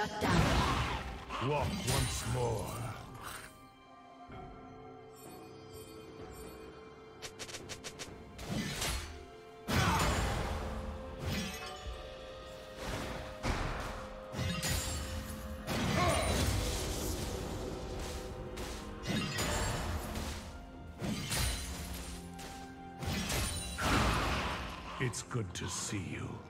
Shut down. Walk once more. It's good to see you.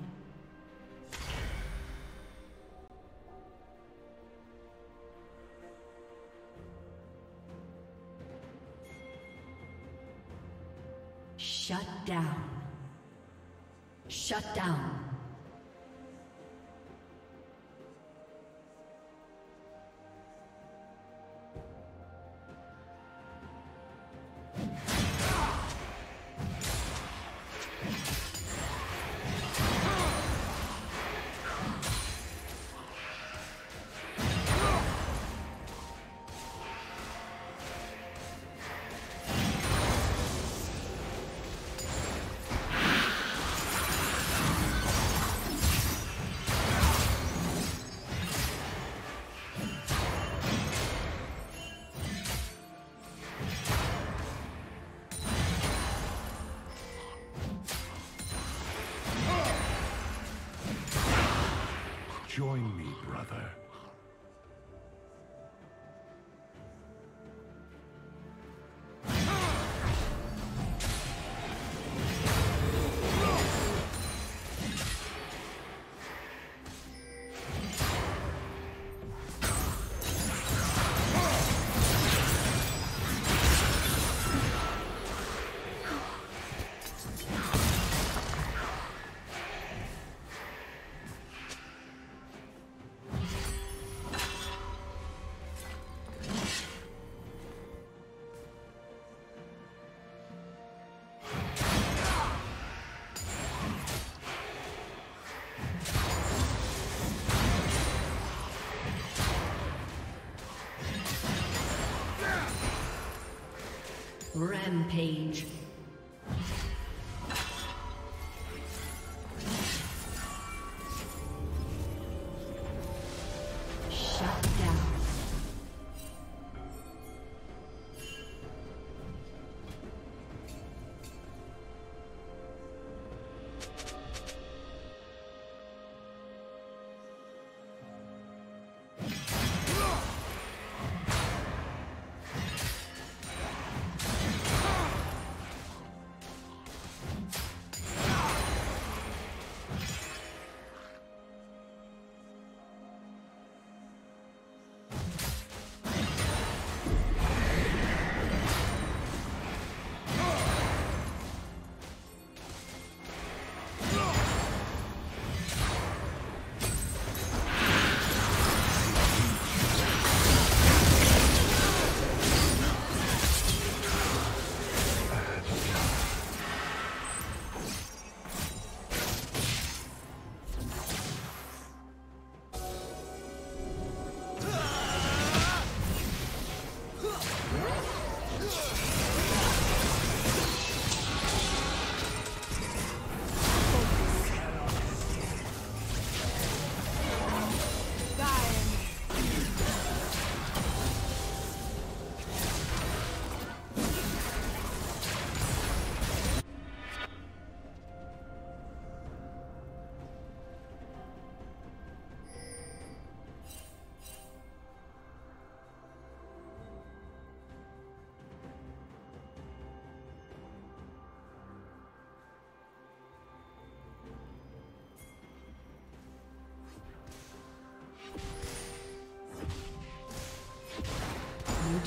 Join me, Rampage.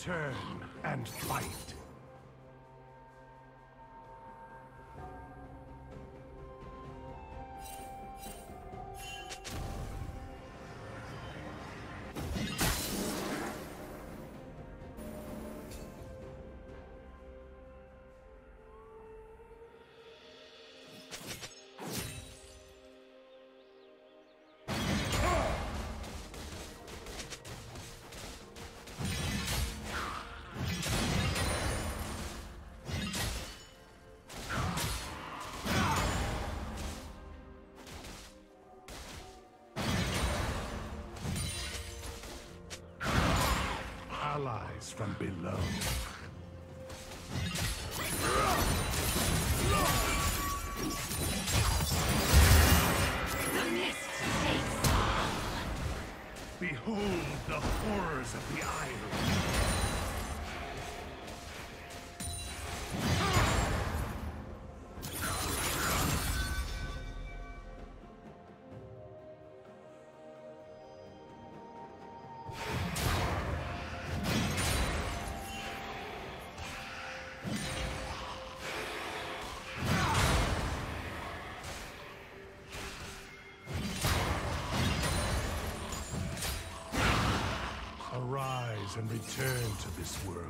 Return and fight. Allies from below. Behold the horrors of the Isle. And return to this world.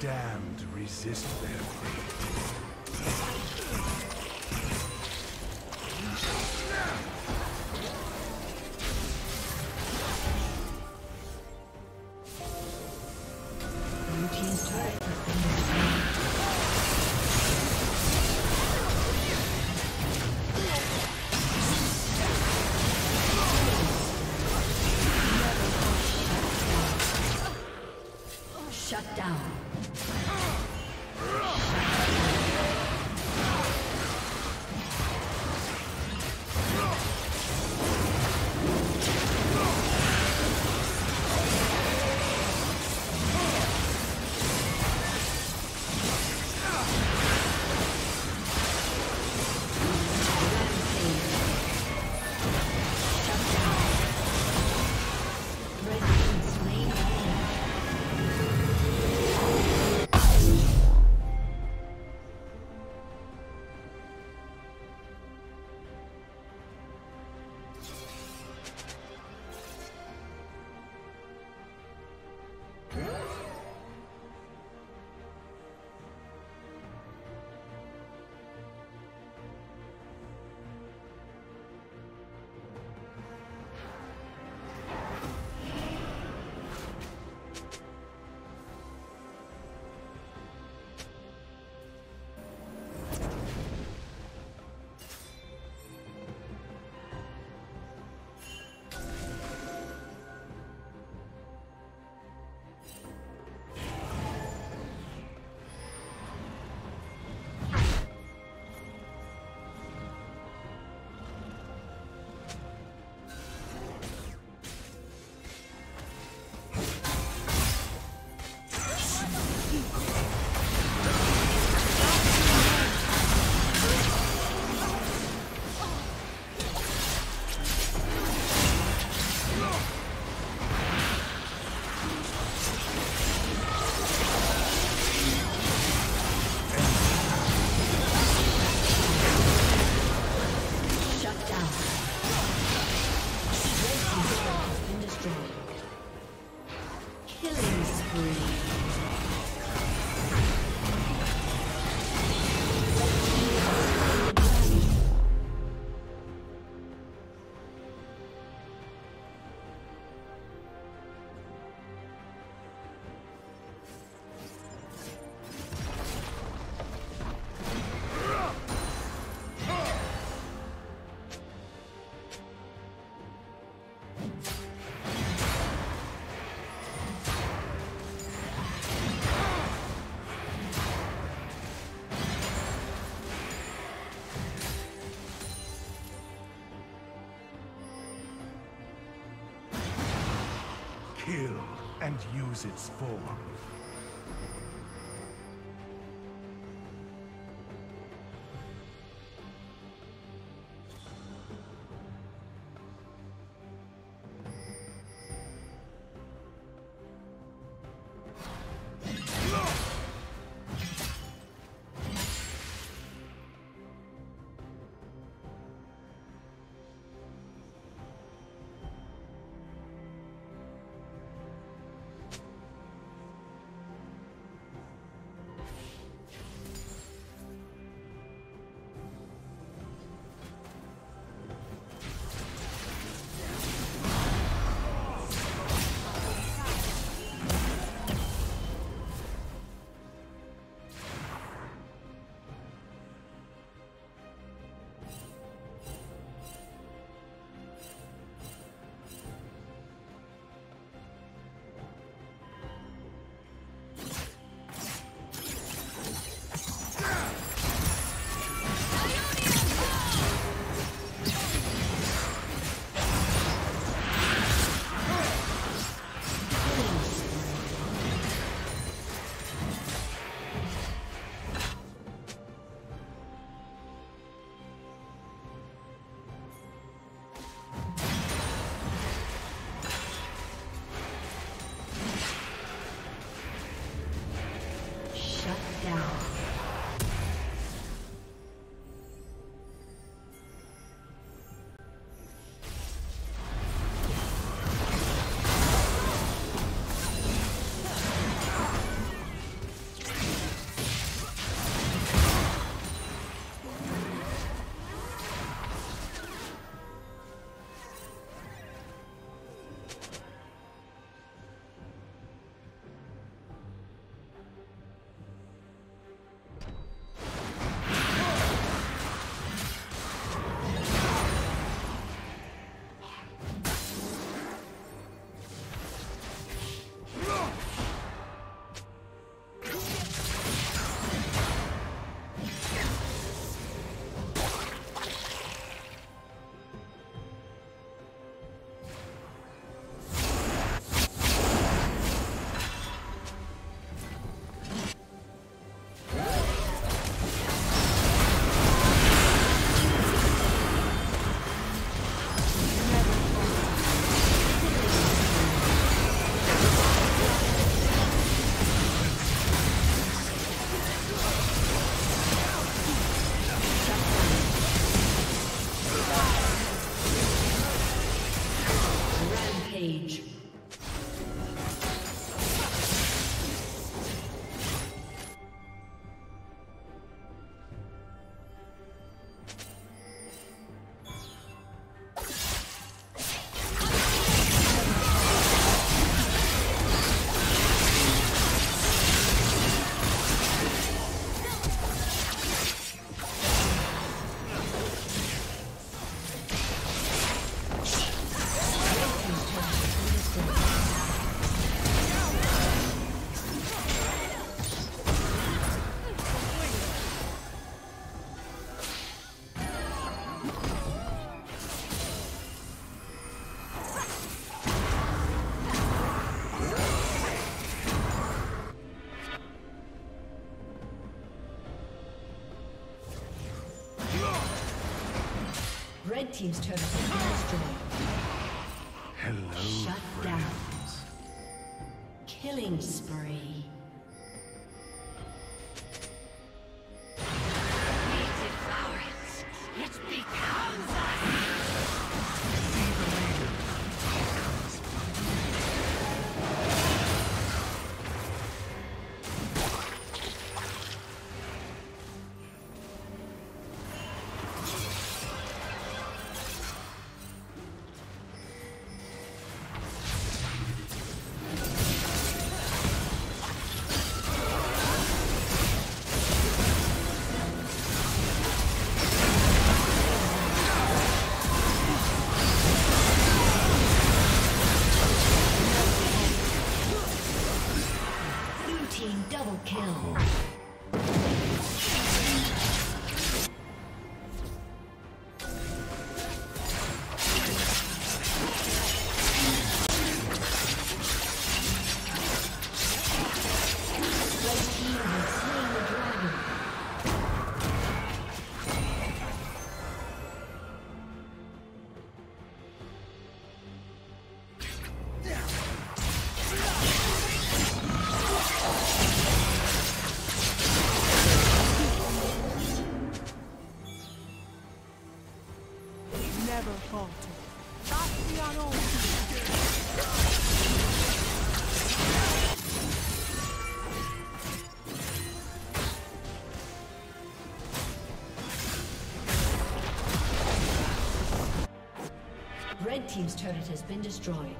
damned resist their greed. Kill and use its form. down. team's turret. never falter. That's the unknown. Red Team's turret has been destroyed.